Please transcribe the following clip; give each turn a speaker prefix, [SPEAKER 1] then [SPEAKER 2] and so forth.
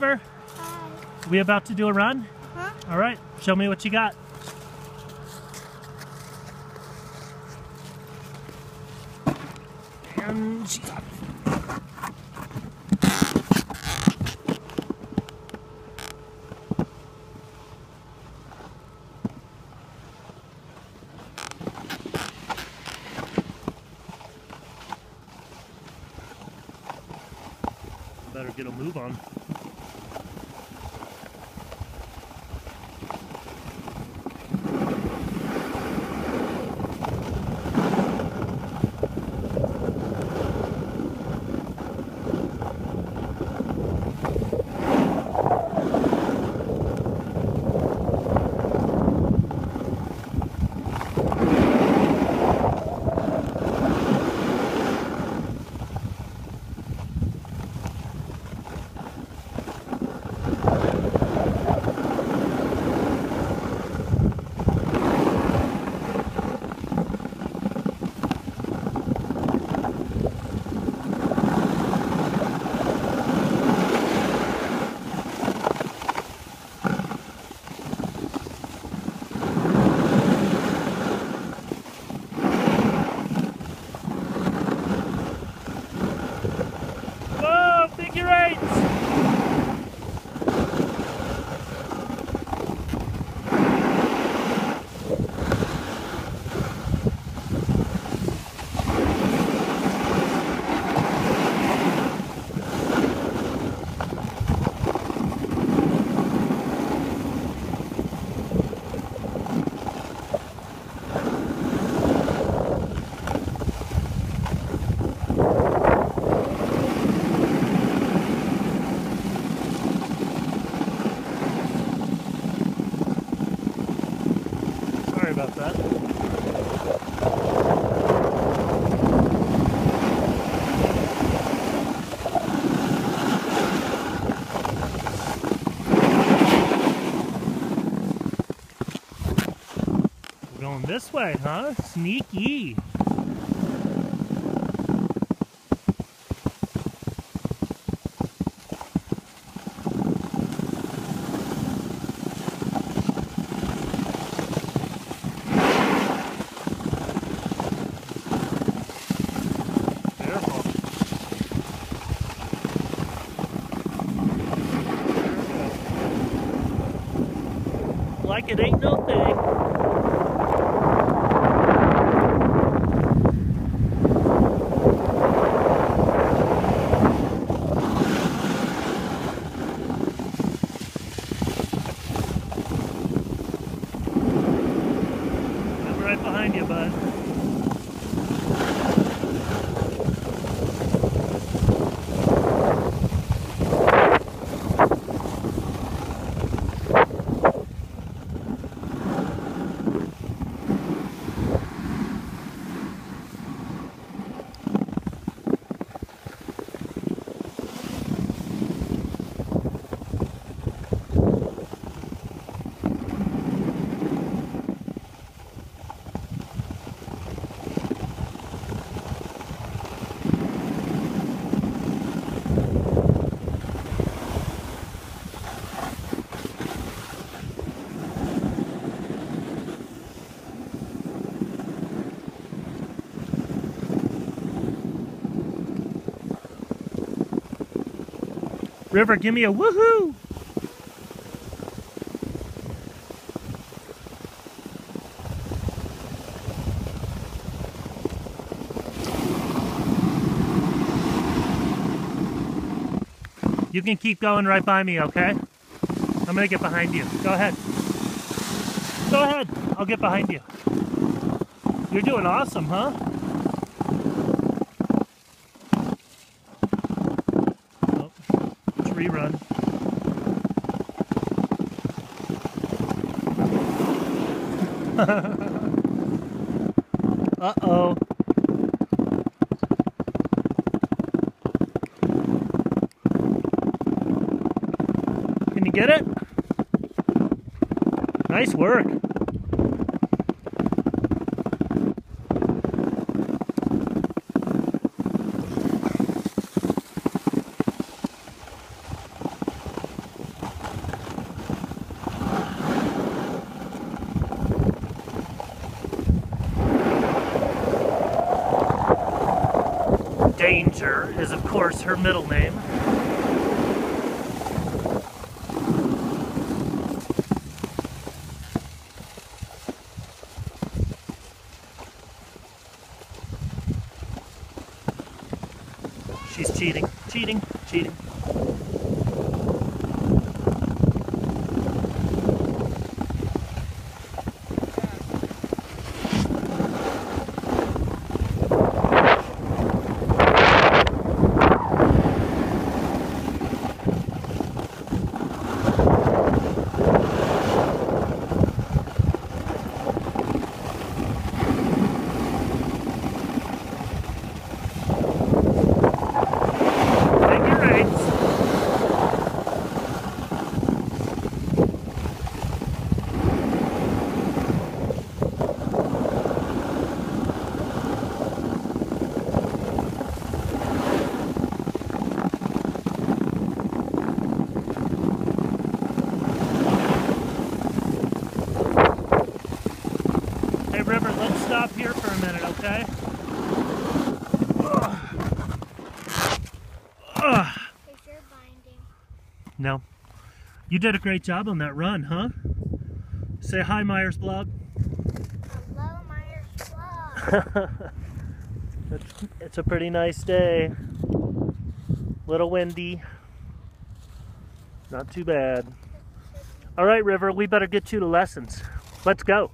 [SPEAKER 1] River,
[SPEAKER 2] Hi.
[SPEAKER 1] we about to do a run?
[SPEAKER 2] Huh?
[SPEAKER 1] All right, show me what you got. And she got. Better get a move on. This way, huh? Sneaky. Like it ain't no thing. I'm right River, give me a woohoo! You can keep going right by me, okay? I'm gonna get behind you. Go ahead. Go ahead. I'll get behind you. You're doing awesome, huh? Tree run. Uh-oh. Can you get it? Nice work. Danger is, of course, her middle name. She's cheating, cheating, cheating. A minute, okay?
[SPEAKER 2] Is your binding?
[SPEAKER 1] No. You did a great job on that run, huh? Say hi, Myers Vlog.
[SPEAKER 2] Hello, Myers Vlog.
[SPEAKER 1] it's, it's a pretty nice day. Little windy. Not too bad. All right, River, we better get you to lessons. Let's go.